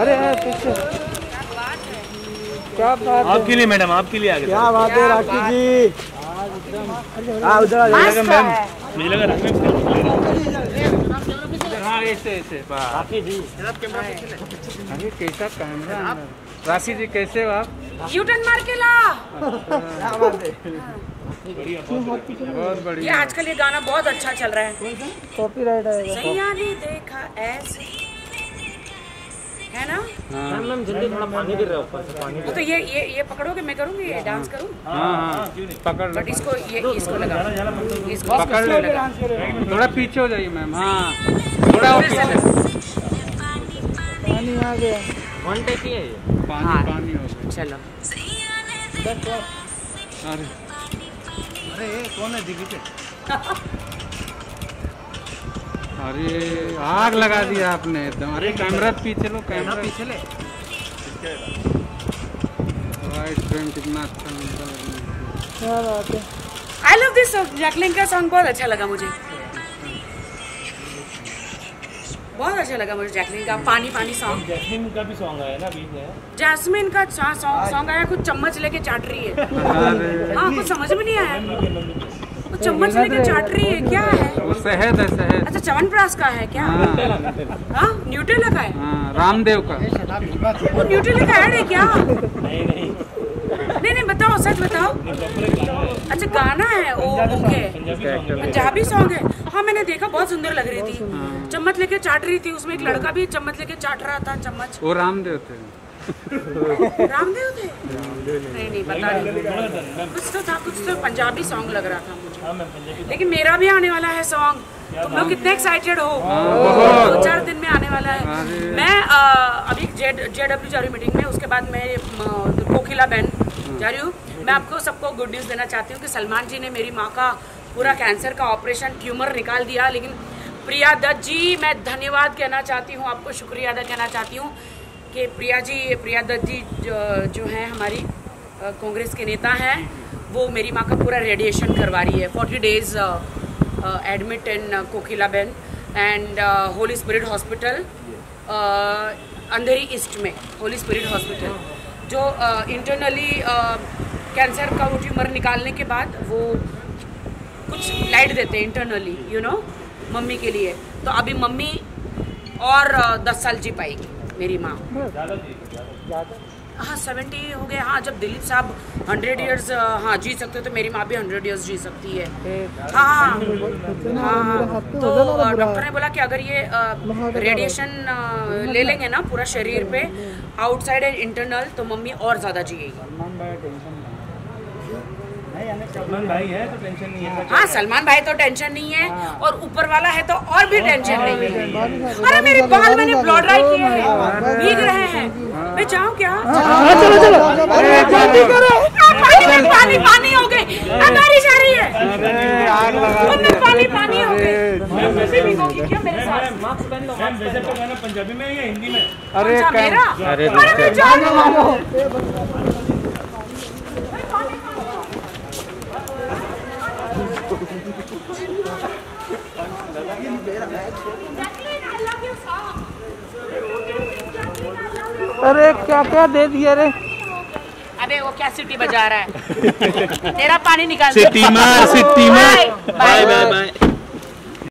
अरे पीछे। क्या बात आपके लिए मैडम आपके लिए आ गए क्या बात है राखी जी। हाँ उधर। मैम। मुझे लगा राखी हाँ। ऐसे ऐसे राखी जी। अरे कैसा कैमरा राशि जी कैसे हो आप? यूटर्न मार के ला। बहुत ये बढ़िया। आजकल ये गाना बहुत अच्छा चल रहा है। कॉपीराइट आएगा सैया ने देखा ऐसे। है मैम जल्दी थोड़ा पानी गिर रहा है ऊपर से पानी तो ये ये ये पकड़ोगे? मैं करूँगी ये डांस करूँ? हाँ हाँ पकड़ बट इसको ये इसको लगा। इसको पकड़ ले थोड़ा पीछे हो जाइए मैम हाँ। थोड़ा और पीछे। पानी आ गया। वन टेक ही है ये? पानी हाँ। पानी हो गया। चलो। अरे अरे कौन है पे अरे आग लगा दिया आपने एकदम। अरे कैमरा पीछे लो कैमरा। पीछे ले। वाइट फ्रेम कितना अच्छा मिलता है क्या बात है I love this song Jacqueline का सॉन्ग बहुत अच्छा लगा मुझे। बहुत अच्छा लगा मुझे जैकलिन का पानी पानी सॉन्ग जैस्मिन का भी सॉन्ग आया ना बीच में। जैस्मिन का सॉन्ग सॉन्ग आया कुछ चम्मच लेके चाट रही है। हाँ कुछ समझ में नहीं आया। कुछ चम्मच लेके चाट रही है क्या है? वो शहद है शहद अच्छा च्यवनप्राश का है क्या? हाँ। हाँ का है? हाँ रामदेव का। वो न्यूट्रेला का ऐड है क्या? नहीं नहीं नहीं नहीं बताओ सच बताओ। अच्छा गाना है ओ ओके। पंजाबी सॉन्ग है। हाँ मैंने देखा बहुत सुंदर लग रही थी। चम्मच लेके चाट रही थी उसमें एक लड़का भी चम्मच लेके चाट रहा था चम्मच। वो रामदेव थे। रामदेव थे? नहीं नहीं पता नहीं। कुछ तो था कुछ तो पंजाबी सॉन्ग लग रहा था मुझे। लेकिन मेरा भी आने वाला है सॉन्ग तुम लोग कितने एक्साइटेड हो? दो चार दिन में आने वाला है। मैं अभी जेड जेडब्ल्यू जा रही हूँ मीटिंग में उसके बाद मैं कोकिला बहन जा रही हूँ। मैं आपको सबको गुड न्यूज़ देना चाहती हूँ कि सलमान जी ने मेरी माँ का पूरा कैंसर का ऑपरेशन ट्यूमर निकाल दिया। लेकिन प्रिया दत्त जी मैं धन्यवाद कहना चाहती हूँ आपको शुक्रिया अदा कहना चाहती हूँ। कि प्रिया जी प्रिया दत्त जी जो, जो हैं हमारी कांग्रेस के नेता हैं वो मेरी माँ का पूरा रेडिएशन करवा रही है। Forty days admit in Kokilaben and Holy Spirit Hospital Andheri east में होली स्पिरिट हॉस्पिटल जो इंटरनली कैंसर का वो ट्यूमर निकालने के बाद वो कुछ लाइट देते हैं इंटरनली यू नो मम्मी के लिए। तो अभी मम्मी और दस साल जी पाएगी। मेरी माँ। हाँ सेवेंटी हो गए। हाँ जब दिलीप साहब हंड्रेड ईयर्स हाँ जी सकते तो मेरी माँ भी हंड्रेड ईयर्स जी सकती है। हाँ हाँ हाँ। तो डॉक्टर ने बोला कि अगर ये रेडिएशन ले लेंगे ना पूरा शरीर पे आउटसाइड एंड इंटरनल तो मम्मी और ज़्यादा जिएगी। सलमान भाई है तो टेंशन नहीं है। हाँ सलमान भाई तो टेंशन नहीं है और ऊपर वाला है तो और भी टेंशन नहीं है अरे मेरे बाल मैंने ब्लॉ ड्राई किए हैं। भीग रहे हैं। मैं जाऊँ क्या? चलो चलो जल्दी पानी में पानी पानी हो गए अब बारिश आ रही है। पानी पानी हो गए मैं भी भीगोगी क्या मेरे साथ? तो पंजाबी में है या हिंदी में? अरे अरे अरे क्या क्या दे दिया रे? अबे वो क्या सिटी बजा रहा है? तेरा पानी निकाल सिटी मार सिटी मार। Bye bye bye